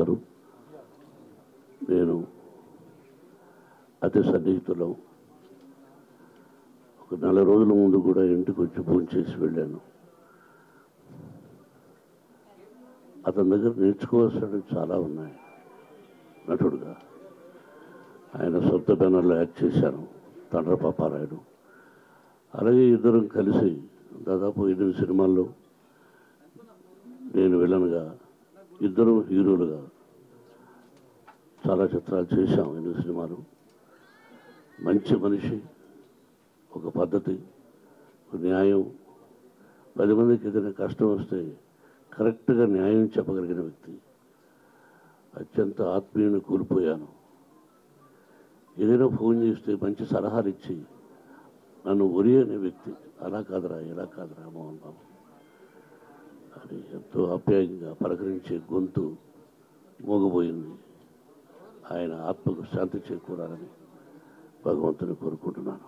గారు నేను అతి సన్నిహితులం. ఒక నెల రోజుల ముందు కూడా ఇంటికి వచ్చి ఫోన్ చేసి వెళ్ళాను. అతని దగ్గర నేర్చుకోవాల్సినవి చాలా ఉన్నాయి. నటుడుగా. ఆయన సొంత బ్యానర్లో యాక్ట్ చేశాను తండ్ర పాపారాయుడు. అలాగే ఇద్దరం కలిసి దాదాపు ఎనిమిది సినిమాల్లో నేను విలన్గా ఇద్దరు హీరోలుగా. చాలా చిత్రాలు చేశాం ఎనిమిది సినిమాలు. మంచి మనిషి ఒక పద్ధతి ఒక న్యాయం. పది మందికి ఏదైనా కష్టం వస్తే కరెక్ట్గా న్యాయం చెప్పగలిగిన వ్యక్తి. అత్యంత ఆత్మీయుని కోల్పోయాను. ఏదైనా ఫోన్ చేస్తే మంచి సలహాలు ఇచ్చి నన్ను ఒరి అనే వ్యక్తి అలా కాదురా ఇలా కాదురా మోహన్ బాబు. అని ఎంతో ఆప్యాయంగా పలకరించే గొంతు మోగబోయింది. ఆయన ఆత్మకు శాంతి చేకూరాలని భగవంతుని కోరుకుంటున్నాను.